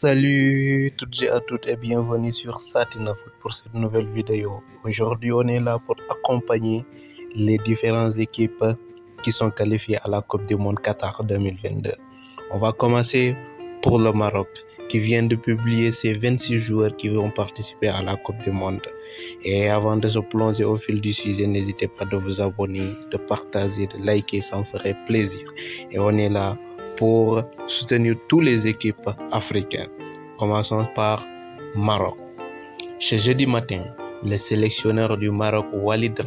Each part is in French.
Salut toutes et à toutes et bienvenue sur Satina Foot pour cette nouvelle vidéo. Aujourd'hui, on est là pour accompagner les différentes équipes qui sont qualifiées à la Coupe du Monde Qatar 2022. On va commencer pour le Maroc qui vient de publier ses 26 joueurs qui vont participer à la Coupe du Monde. Et avant de se plonger au fil du sujet, n'hésitez pas de vous abonner, de partager, de liker, ça me ferait plaisir. Et on est là pour soutenir toutes les équipes africaines. Commençons par Maroc. Ce jeudi matin, le sélectionneur du Maroc, Walid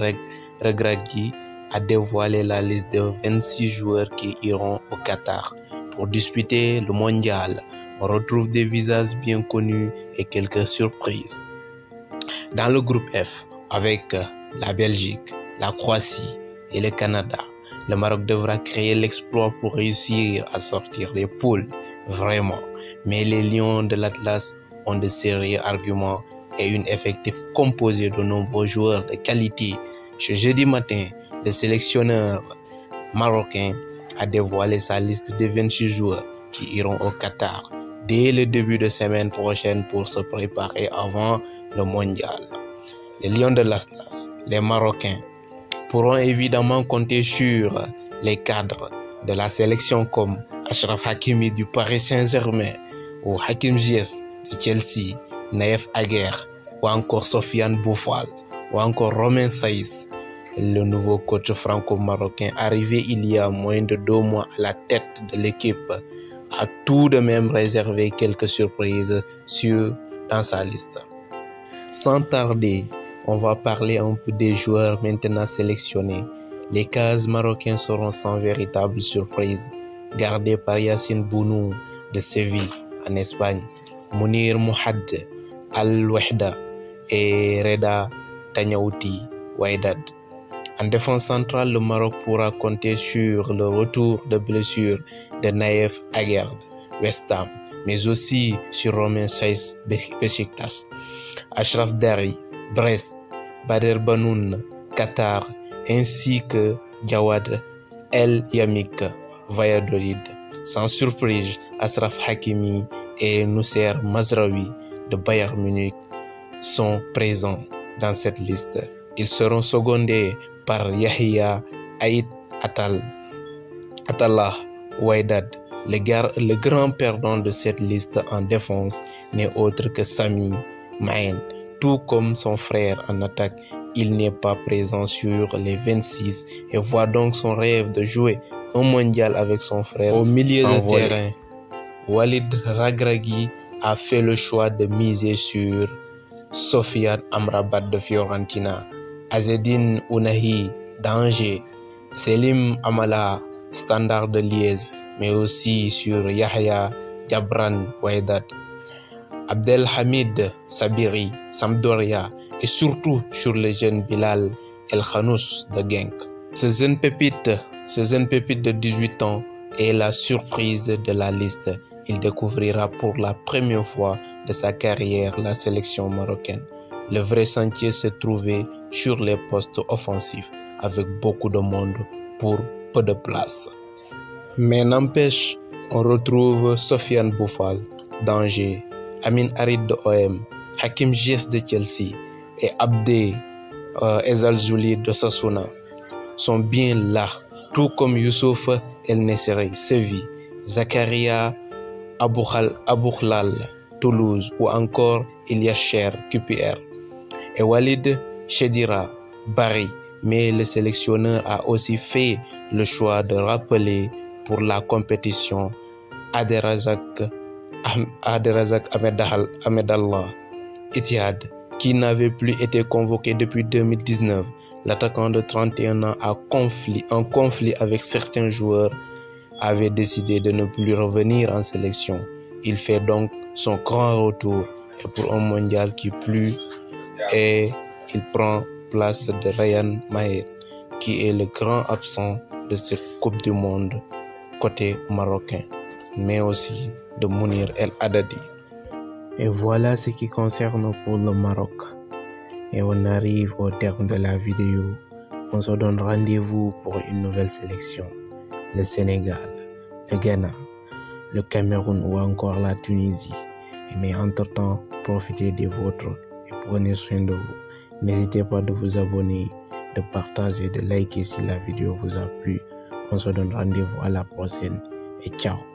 Regragui, a dévoilé la liste de 26 joueurs qui iront au Qatar pour disputer le mondial. On retrouve des visages bien connus et quelques surprises. Dans le groupe F, avec la Belgique, la Croatie et le Canada, le Maroc devra créer l'exploit pour réussir à sortir des poules, vraiment. Mais les Lions de l'Atlas ont de sérieux arguments et une effectif composé de nombreux joueurs de qualité. Ce jeudi matin, le sélectionneur marocain a dévoilé sa liste de 26 joueurs qui iront au Qatar dès le début de semaine prochaine pour se préparer avant le mondial. Les Lions de l'Atlas, les Marocains, pourront évidemment compter sur les cadres de la sélection comme Ashraf Hakimi du Paris Saint-Germain ou Hakim Ziyech de Chelsea, Naef Aguer ou encore Sofiane Boufal ou encore Romain Saïs, le nouveau coach franco-marocain arrivé il y a moins de deux mois à la tête de l'équipe a tout de même réservé quelques surprises sur, dans sa liste. Sans tarder, on va parler un peu des joueurs maintenant sélectionnés. Les cases marocains seront sans véritable surprise, gardés par Yassine Bounou de Séville en Espagne, Mounir Mouhad Al-Wahda et Reda Tanyauti Waidad. En défense centrale, le Maroc pourra compter sur le retour de blessure de Naïf Aguerd, West Ham, mais aussi sur Romain Saïs Besiktas, Ashraf Dari, Brest, Bader Banoun, Qatar, ainsi que Jawad El Yamik, Valladolid. Sans surprise, Ashraf Hakimi et Nousser Mazraoui de Bayern Munich sont présents dans cette liste. Ils seront secondés par Yahya Aït Atal, Atallah Waidad. Le, le grand perdant de cette liste en défense n'est autre que Sami Maïn. Tout comme son frère en attaque, il n'est pas présent sur les 26 et voit donc son rêve de jouer un mondial avec son frère au milieu de terrain. Walid Ragragui a fait le choix de miser sur Sofiane Amrabat de Fiorentina, Azedine Ounahi d'Angers, Selim Amala, Standard de Liège, mais aussi sur Yahya Jabran Waidat, Abdelhamid Sabiri, Sampdoria et surtout sur le jeune Bilal El Khanous de Genk. Ce jeune pépite, ce jeune pépite de 18 ans est la surprise de la liste. Il découvrira pour la première fois de sa carrière la sélection marocaine. Le vrai sentier se trouvait sur les postes offensifs avec beaucoup de monde pour peu de place. Mais n'empêche, on retrouve Sofiane Boufal d'Angers, Amin Harid de OM, Hakim Gies de Chelsea et Abdé euh, Ezalzouli de Sassouna sont bien là, tout comme Youssouf El Nesseri, Séville, Zakaria Aboukhlal, Toulouse ou encore Cher, QPR et Walid Chedira, Bari. Mais le sélectionneur a aussi fait le choix de rappeler pour la compétition Aderazak, Aderazak Ahmedallah Etihad, qui n'avait plus été convoqué depuis 2019. L'attaquant de 31 ans a conflit, en conflit avec certains joueurs avait décidé de ne plus revenir en sélection. Il fait donc son grand retour et pour un mondial qui plus et il prend place de Ryan Maher qui est le grand absent de cette Coupe du Monde côté marocain, mais aussi de Mounir El Adadi. Et voilà ce qui concerne pour le Maroc. Et on arrive au terme de la vidéo. On se donne rendez-vous pour une nouvelle sélection. Le Sénégal, le Ghana, le Cameroun ou encore la Tunisie. Mais entre-temps, profitez des vôtres et prenez soin de vous. N'hésitez pas de vous abonner, de partager, de liker si la vidéo vous a plu. On se donne rendez-vous à la prochaine et ciao